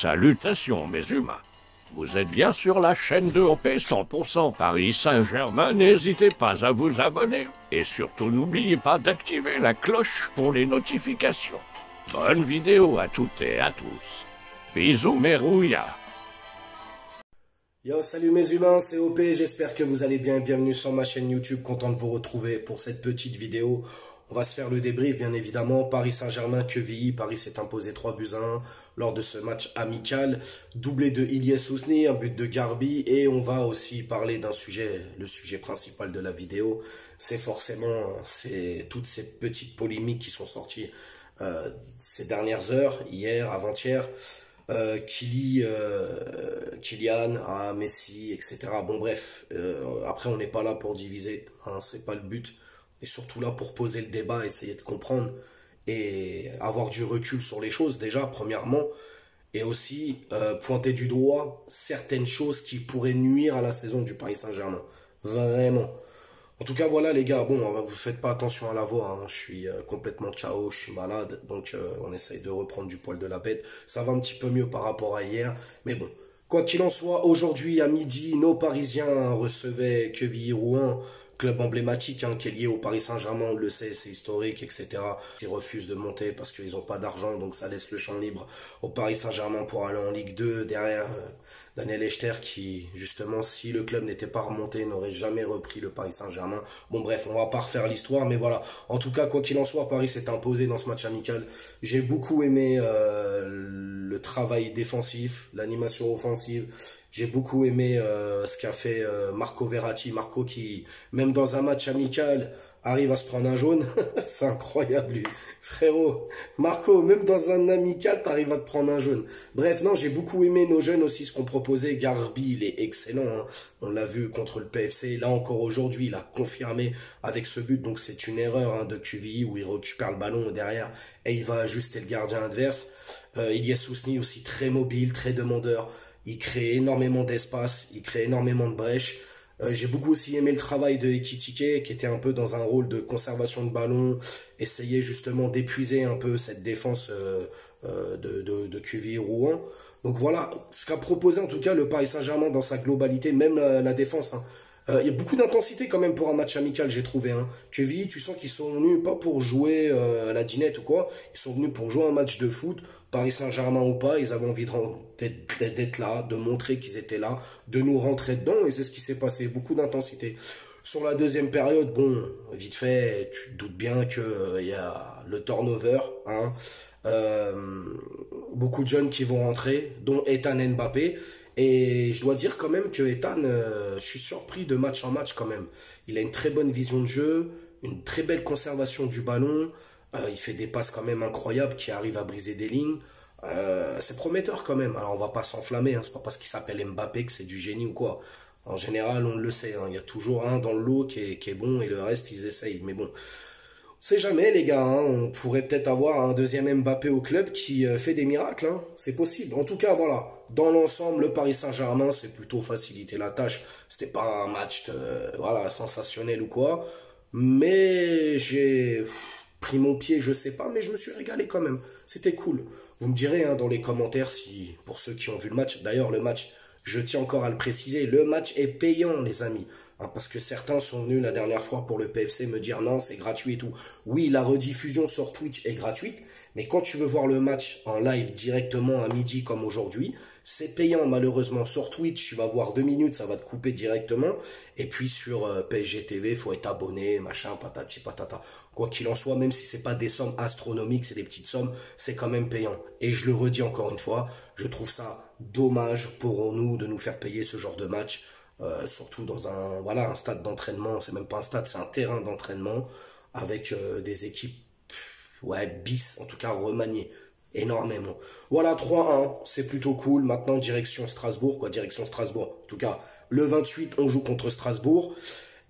Salutations mes humains. Vous êtes bien sur la chaîne de OP 100% Paris Saint-Germain. N'hésitez pas à vous abonner. Et surtout n'oubliez pas d'activer la cloche pour les notifications. Bonne vidéo à toutes et à tous. Bisous mes rouillards. Yo, salut mes humains, c'est OP, j'espère que vous allez bien bienvenue sur ma chaîne YouTube, content de vous retrouver pour cette petite vidéo. On va se faire le débrief, bien évidemment. Paris Saint-Germain, Quevilly. Paris s'est imposé 3 buts à 1 lors de ce match amical. Doublé de Ilyes Ousni, un but de Garbi. Et on va aussi parler d'un sujet, le sujet principal de la vidéo. C'est forcément toutes ces petites polémiques qui sont sorties euh, ces dernières heures, hier, avant-hier. Euh, euh, Kylian, ah, Messi, etc. Bon bref, euh, après on n'est pas là pour diviser, hein, c'est pas le but et surtout là pour poser le débat, essayer de comprendre et avoir du recul sur les choses déjà, premièrement, et aussi euh, pointer du doigt certaines choses qui pourraient nuire à la saison du Paris Saint-Germain. Vraiment. En tout cas, voilà les gars, bon, vous faites pas attention à la voix, hein. je suis euh, complètement KO, je suis malade, donc euh, on essaye de reprendre du poil de la bête. Ça va un petit peu mieux par rapport à hier, mais bon. Quoi qu'il en soit, aujourd'hui à midi, nos Parisiens recevaient Quevilly-Rouen club emblématique hein, qui est lié au Paris Saint-Germain, on le sait, c'est historique, etc. Ils refusent de monter parce qu'ils n'ont pas d'argent, donc ça laisse le champ libre au Paris Saint-Germain pour aller en Ligue 2 derrière euh, Daniel Echter qui, justement, si le club n'était pas remonté, n'aurait jamais repris le Paris Saint-Germain. Bon bref, on va pas refaire l'histoire, mais voilà. En tout cas, quoi qu'il en soit, Paris s'est imposé dans ce match amical. J'ai beaucoup aimé euh, le travail défensif, l'animation offensive. J'ai beaucoup aimé euh, ce qu'a fait euh, Marco Verratti. Marco qui, même dans un match amical, arrive à se prendre un jaune. c'est incroyable, lui. Frérot, Marco, même dans un amical, t'arrives à te prendre un jaune. Bref, non, j'ai beaucoup aimé nos jeunes aussi, ce qu'on proposait. Garbi, il est excellent. Hein. On l'a vu contre le PFC. Là encore aujourd'hui, il a confirmé avec ce but. Donc c'est une erreur hein, de QVI où il récupère le ballon derrière et il va ajuster le gardien adverse. Euh, a Sousni aussi très mobile, très demandeur. Il crée énormément d'espace, il crée énormément de brèches. Euh, j'ai beaucoup aussi aimé le travail de Ekitike, qui était un peu dans un rôle de conservation de ballon, essayer justement d'épuiser un peu cette défense euh, euh, de, de, de Rouen. Donc voilà, ce qu'a proposé en tout cas le Paris Saint-Germain dans sa globalité, même la, défense. Hein. Il y a beaucoup d'intensité quand même pour un match amical, j'ai trouvé. Hein. tu sens qu'ils sont venus pas pour jouer à la dinette ou quoi, ils sont venus pour jouer un match de foot Paris Saint-Germain ou pas, ils avaient envie d'être là, de montrer qu'ils étaient là, de nous rentrer dedans, et c'est ce qui s'est passé, beaucoup d'intensité. Sur la deuxième période, bon, vite fait, tu te doutes bien qu'il euh, y a le turnover, hein, euh, beaucoup de jeunes qui vont rentrer, dont Ethan Mbappé, et je dois dire quand même que Ethan, euh, je suis surpris de match en match quand même. Il a une très bonne vision de jeu, une très belle conservation du ballon, il fait des passes quand même incroyables qui arrivent à briser des lignes. Euh, c'est prometteur quand même. Alors on va pas s'enflammer, hein. c'est pas parce qu'il s'appelle Mbappé que c'est du génie ou quoi. En général, on le sait, hein. il y a toujours un dans le lot qui est, bon et le reste ils essayent. Mais bon, c'est jamais les gars, hein. on pourrait peut-être avoir un deuxième Mbappé au club qui euh, fait des miracles, c'est possible. En tout cas, voilà, dans l'ensemble, le Paris Saint-Germain, c'est plutôt facilité la tâche. C'était pas un match voilà, sensationnel ou quoi. Mais j'ai pris mon pied, je sais pas, mais je me suis régalé quand même. C'était cool. Vous me direz hein, dans les commentaires si, pour ceux qui ont vu le match, d'ailleurs le match, je tiens encore à le préciser, le match est payant les amis. Hein, parce que certains sont venus la dernière fois pour le PFC me dire non, c'est gratuit et tout. Oui, la rediffusion sur Twitch est gratuite, mais quand tu veux voir le match en live directement à midi comme aujourd'hui, c'est payant malheureusement. Sur Twitch, tu vas voir deux minutes, ça va te couper directement. Et puis sur euh, PSG TV, faut être abonné, machin, patati patata. Quoi qu'il en soit, même si c'est pas des sommes astronomiques, c'est des petites sommes, c'est quand même payant. Et je le redis encore une fois, je trouve ça dommage pour nous de nous faire payer ce genre de match. Euh, surtout dans un voilà un stade d'entraînement, c'est même pas un stade, c'est un terrain d'entraînement avec euh, des équipes ouais bis, en tout cas remaniées énormément. Voilà, 3-1, c'est plutôt cool. Maintenant, direction Strasbourg, quoi, direction Strasbourg. En tout cas, le 28, on joue contre Strasbourg.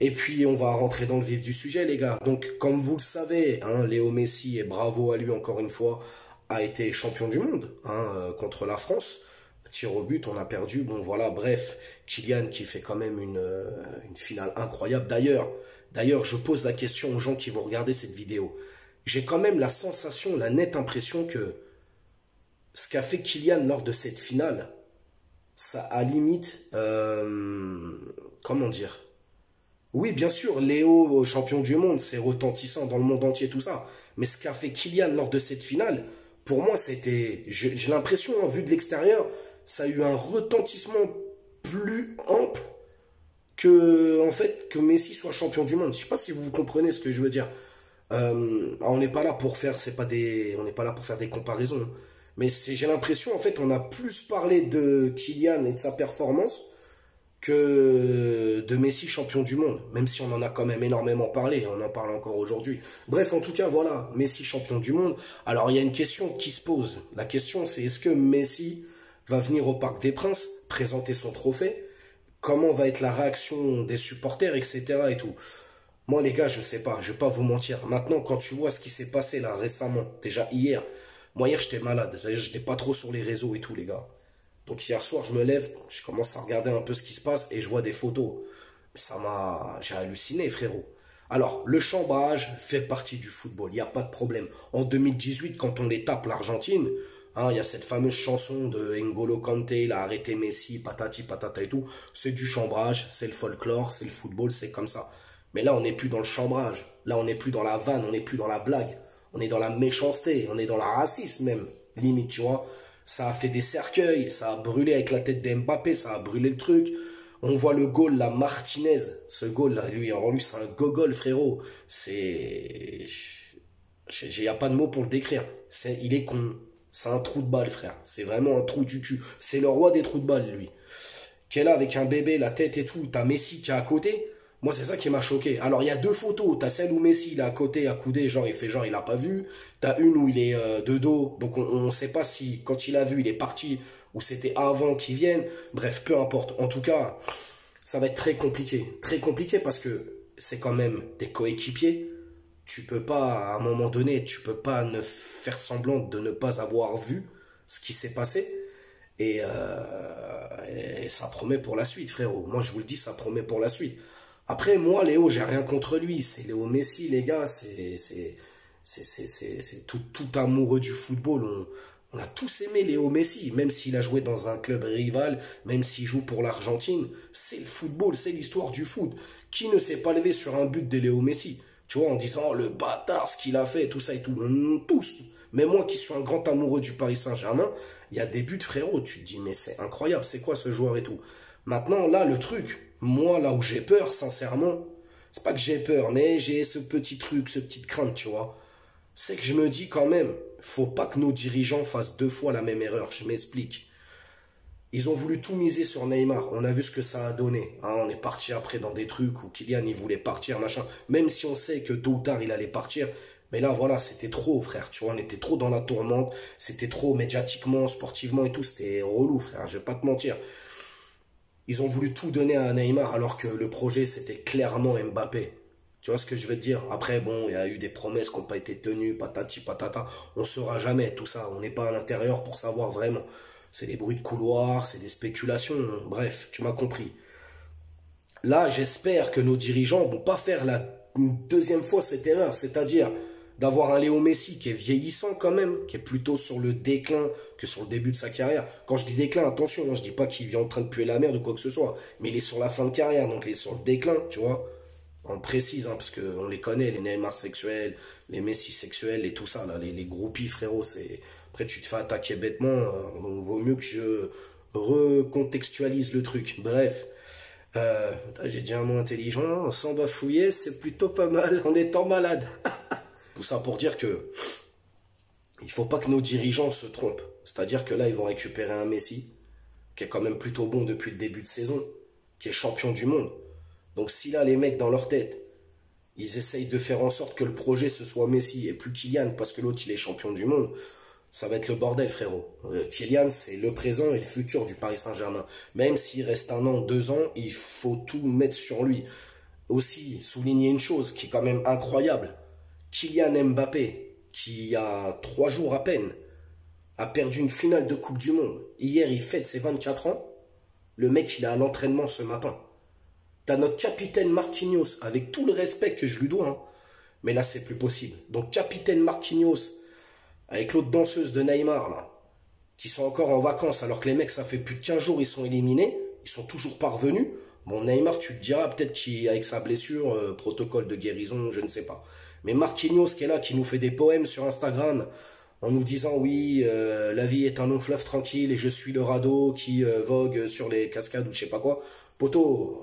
Et puis, on va rentrer dans le vif du sujet, les gars. Donc, comme vous le savez, hein, Léo Messi, et bravo à lui encore une fois, a été champion du monde hein, euh, contre la France. Tir au but, on a perdu. Bon, voilà, bref, Kylian qui fait quand même une, euh, une finale incroyable. D'ailleurs, d'ailleurs, je pose la question aux gens qui vont regarder cette vidéo. J'ai quand même la sensation, la nette impression que ce qu'a fait Kylian lors de cette finale, ça a limite, euh, comment dire? Oui, bien sûr, Léo, champion du monde, c'est retentissant dans le monde entier, tout ça. Mais ce qu'a fait Kylian lors de cette finale, pour moi, c'était, j'ai l'impression, en vue de l'extérieur, ça a eu un retentissement plus ample que, en fait, que Messi soit champion du monde. Je sais pas si vous comprenez ce que je veux dire. Euh, on n'est pas là pour faire, c'est pas des, on n'est pas là pour faire des comparaisons. Mais j'ai l'impression, en fait, on a plus parlé de Kylian et de sa performance que de Messi champion du monde, même si on en a quand même énormément parlé, on en parle encore aujourd'hui. Bref, en tout cas, voilà, Messi champion du monde. Alors, il y a une question qui se pose. La question, c'est est-ce que Messi va venir au Parc des Princes présenter son trophée? Comment va être la réaction des supporters, etc. et tout? Moi, les gars, je sais pas, je vais pas vous mentir. Maintenant, quand tu vois ce qui s'est passé là récemment, déjà hier, moi, hier, j'étais malade. J'étais pas trop sur les réseaux et tout, les gars. Donc, hier soir, je me lève, je commence à regarder un peu ce qui se passe et je vois des photos. Ça m'a. J'ai halluciné, frérot. Alors, le chambrage fait partie du football, il n'y a pas de problème. En 2018, quand on les tape l'Argentine, hein, il y a cette fameuse chanson de N'Golo Kante, il a arrêté Messi, patati patata et tout. C'est du chambrage, c'est le folklore, c'est le football, c'est comme ça. Mais là, on n'est plus dans le chambrage. Là, on n'est plus dans la vanne, on n'est plus dans la blague on est dans la méchanceté, on est dans la racisme même, limite, tu vois. Ça a fait des cercueils, ça a brûlé avec la tête d'Mbappé, ça a brûlé le truc. On voit le goal, la Martinez, ce goal là, lui, en lui, c'est un gogol, frérot. C'est, il n'y a pas de mots pour le décrire. C'est, il est con. C'est un trou de balle, frère. C'est vraiment un trou du cul. C'est le roi des trous de balle, lui. Qui est là avec un bébé, la tête et tout. T'as Messi qui est à côté. Moi, c'est ça qui m'a choqué. Alors, il y a deux photos. T'as celle où Messi, il est à côté, accoudé, genre, il fait genre, il a pas vu. T'as une où il est euh, de dos. Donc, on ne sait pas si, quand il a vu, il est parti ou c'était avant qu'il vienne. Bref, peu importe. En tout cas, ça va être très compliqué. Très compliqué parce que c'est quand même des coéquipiers. Tu peux pas, à un moment donné, tu peux pas ne faire semblant de ne pas avoir vu ce qui s'est passé. Et, euh, et ça promet pour la suite, frérot. Moi, je vous le dis, ça promet pour la suite. Après, moi, Léo, j'ai rien contre lui. C'est Léo Messi, les gars. C'est tout, tout amoureux du football. On, on a tous aimé Léo Messi, même s'il a joué dans un club rival, même s'il joue pour l'Argentine. C'est le football, c'est l'histoire du foot. Qui ne s'est pas levé sur un but de Léo Messi? Tu vois, en disant le bâtard, ce qu'il a fait, tout ça et tout. Tous. Mais moi qui suis un grand amoureux du Paris Saint-Germain, il y a des buts, frérot. Tu te dis, mais c'est incroyable, c'est quoi ce joueur et tout? Maintenant, là, le truc, moi, là où j'ai peur, sincèrement, c'est pas que j'ai peur, mais j'ai ce petit truc, ce petite crainte, tu vois. C'est que je me dis quand même, faut pas que nos dirigeants fassent deux fois la même erreur. Je m'explique. Ils ont voulu tout miser sur Neymar. On a vu ce que ça a donné. Hein. on est parti après dans des trucs où Kylian il voulait partir, machin. Même si on sait que tôt ou tard il allait partir. Mais là, voilà, c'était trop, frère. Tu vois, on était trop dans la tourmente. C'était trop médiatiquement, sportivement et tout. C'était relou, frère. Je vais pas te mentir. Ils ont voulu tout donner à Neymar alors que le projet c'était clairement Mbappé. Tu vois ce que je veux te dire? Après, bon, il y a eu des promesses qui n'ont pas été tenues, patati patata. On ne saura jamais tout ça. On n'est pas à l'intérieur pour savoir vraiment. C'est des bruits de couloir, c'est des spéculations. Bref, tu m'as compris. Là, j'espère que nos dirigeants vont pas faire la deuxième fois cette erreur. C'est-à-dire, d'avoir un Léo Messi qui est vieillissant quand même, qui est plutôt sur le déclin que sur le début de sa carrière. Quand je dis déclin, attention, je hein, je dis pas qu'il est en train de puer la merde ou quoi que ce soit, mais il est sur la fin de carrière, donc il est sur le déclin, tu vois. On précise, hein, parce qu'on les connaît, les Neymar sexuels, les Messi sexuels et tout ça, là, les, groupies, frérot. Après, tu te fais attaquer bêtement, euh, donc vaut mieux que je recontextualise le truc. Bref, euh, j'ai dit un mot intelligent, sans bafouiller, c'est plutôt pas mal en étant malade. Tout ça pour dire que il faut pas que nos dirigeants se trompent. C'est-à-dire que là, ils vont récupérer un Messi, qui est quand même plutôt bon depuis le début de saison, qui est champion du monde. Donc si là, les mecs, dans leur tête, ils essayent de faire en sorte que le projet, ce soit Messi et plus Kylian, parce que l'autre, il est champion du monde, ça va être le bordel, frérot. Euh, Kylian, c'est le présent et le futur du Paris Saint-Germain. Même s'il reste un an, deux ans, il faut tout mettre sur lui. Aussi, souligner une chose qui est quand même incroyable Kylian Mbappé, qui a trois jours à peine, a perdu une finale de Coupe du Monde. Hier, il fête ses 24 ans. Le mec, il est à l'entraînement ce matin. T'as notre capitaine Marquinhos, avec tout le respect que je lui dois, hein. mais là, c'est plus possible. Donc, capitaine Marquinhos, avec l'autre danseuse de Neymar, là, qui sont encore en vacances, alors que les mecs, ça fait plus de 15 jours, ils sont éliminés, ils sont toujours parvenus. Bon, Neymar, tu te diras peut-être qu'avec sa blessure, euh, protocole de guérison, je ne sais pas. Mais Marquinhos qui est là, qui nous fait des poèmes sur Instagram, en nous disant oui, euh, la vie est un long fleuve tranquille et je suis le radeau qui euh, vogue sur les cascades ou je sais pas quoi. Poto,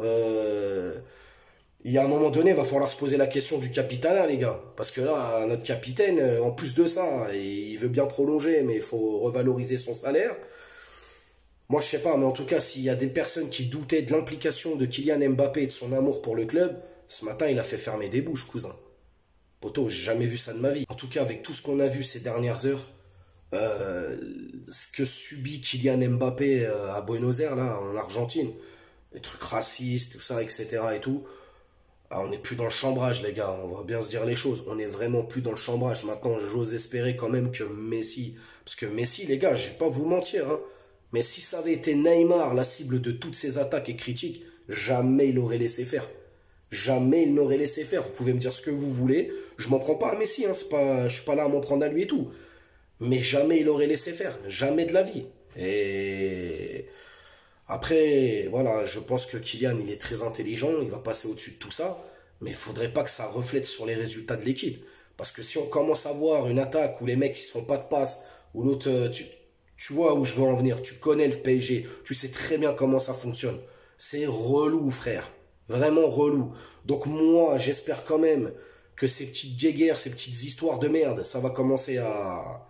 il y a un moment donné, il va falloir se poser la question du capitaine, les gars. Parce que là, notre capitaine, en plus de ça, il veut bien prolonger, mais il faut revaloriser son salaire. Moi, je sais pas, mais en tout cas, s'il y a des personnes qui doutaient de l'implication de Kylian Mbappé et de son amour pour le club, ce matin, il a fait fermer des bouches, cousin. Poto, j'ai jamais vu ça de ma vie. En tout cas, avec tout ce qu'on a vu ces dernières heures, euh, ce que subit Kylian Mbappé euh, à Buenos Aires, là, en Argentine, les trucs racistes, tout ça, etc. et tout, ah, on n'est plus dans le chambrage, les gars. On va bien se dire les choses. On n'est vraiment plus dans le chambrage. Maintenant, j'ose espérer quand même que Messi, parce que Messi, les gars, je vais pas vous mentir, hein, mais si ça avait été Neymar, la cible de toutes ces attaques et critiques, jamais il aurait laissé faire. Jamais il n'aurait laissé faire. Vous pouvez me dire ce que vous voulez. Je m'en prends pas à Messi. Hein. Pas, je suis pas là à m'en prendre à lui et tout. Mais jamais il aurait laissé faire. Jamais de la vie. Et après, voilà, je pense que Kylian, il est très intelligent. Il va passer au-dessus de tout ça. Mais il faudrait pas que ça reflète sur les résultats de l'équipe. Parce que si on commence à voir une attaque où les mecs ils se font pas de passe, ou l'autre, euh, tu vois où je veux en venir, tu connais le PSG, tu sais très bien comment ça fonctionne. C'est relou, frère. Vraiment relou. Donc moi, j'espère quand même que ces petites guéguerres, ces petites histoires de merde, ça va commencer à,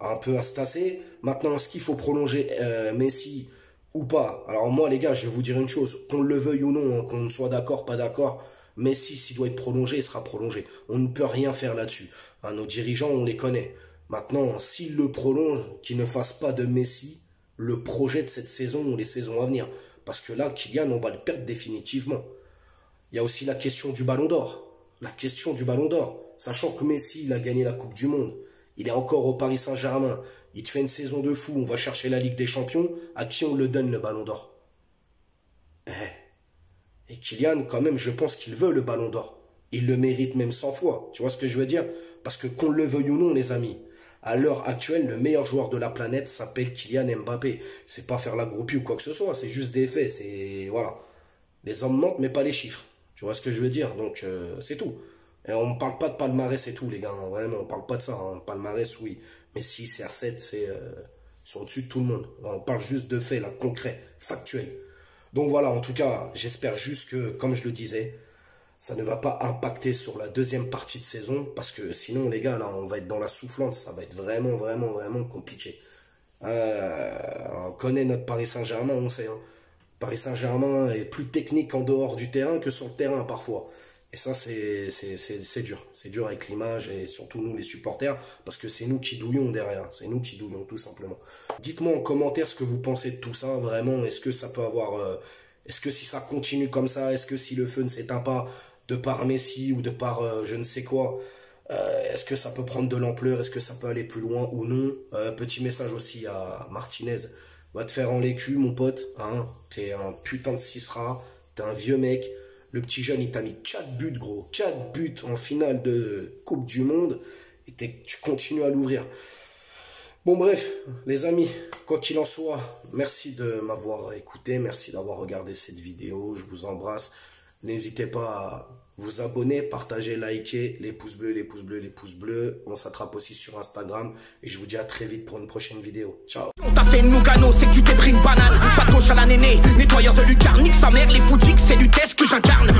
un peu à se tasser. Maintenant, est-ce qu'il faut prolonger euh, Messi ou pas? Alors moi, les gars, je vais vous dire une chose. Qu'on le veuille ou non, hein, qu'on soit d'accord, pas d'accord, Messi, s'il doit être prolongé, il sera prolongé. On ne peut rien faire là-dessus. Nos dirigeants, on les connaît. Maintenant, s'il le prolonge, qu'il ne fasse pas de Messi le projet de cette saison ou les saisons à venir. Parce que là, Kylian, on va le perdre définitivement. Il y a aussi la question du ballon d'or. La question du ballon d'or. Sachant que Messi, il a gagné la Coupe du Monde. Il est encore au Paris Saint-Germain. Il te fait une saison de fou. On va chercher la Ligue des Champions. À qui on le donne le ballon d'or? Eh. Et Kylian, quand même, je pense qu'il veut le ballon d'or. Il le mérite même 100 fois. Tu vois ce que je veux dire? Parce que qu'on le veuille ou non, les amis, à l'heure actuelle, le meilleur joueur de la planète s'appelle Kylian Mbappé. C'est pas faire la groupie ou quoi que ce soit, c'est juste des faits. C'est voilà, les hommes mentent mais pas les chiffres. Tu vois ce que je veux dire? Donc euh, c'est tout. Et on ne parle pas de palmarès et tout, les gars. Hein. Vraiment, on parle pas de ça. Hein. Palmarès, oui. Mais si CR7, c'est euh, sur au-dessus de tout le monde. On parle juste de faits, là, concrets, factuels. Donc voilà, en tout cas, j'espère juste que, comme je le disais, ça ne va pas impacter sur la deuxième partie de saison parce que sinon les gars là on va être dans la soufflante. Ça va être vraiment vraiment vraiment compliqué. Euh, on connaît notre Paris Saint-Germain on sait hein. Paris Saint-Germain est plus technique en dehors du terrain que sur le terrain parfois. Et ça c'est dur. C'est dur avec l'image et surtout nous les supporters parce que c'est nous qui douillons derrière. C'est nous qui douillons tout simplement. Dites-moi en commentaire ce que vous pensez de tout ça vraiment. Est-ce que ça peut avoir euh, est-ce que si ça continue comme ça, est-ce que si le feu ne s'éteint pas, de par Messi ou de par euh, je ne sais quoi. Euh, est-ce que ça peut prendre de l'ampleur? Est-ce que ça peut aller plus loin ou non? Euh, Petit message aussi à Martinez. Va te faire en l'écu, mon pote. Hein T'es un putain de cisra. T'es un vieux mec. Le petit jeune, il t'a mis 4 buts, gros. 4 buts en finale de Coupe du Monde. Et tu continues à l'ouvrir. Bon bref, les amis, quoi qu'il en soit, merci de m'avoir écouté, merci d'avoir regardé cette vidéo, je vous embrasse. N'hésitez pas à vous abonner, partager, liker, les pouces bleus, les pouces bleus, les pouces bleus. On s'attrape aussi sur Instagram. Et je vous dis à très vite pour une prochaine vidéo. Ciao On t'a fait Nougano, c'est que tu t'es pris une banane Pas gauche à la néné, nettoyeur de lucarne Nique sa mère, les foutiques, c'est l'utesse que j'incarne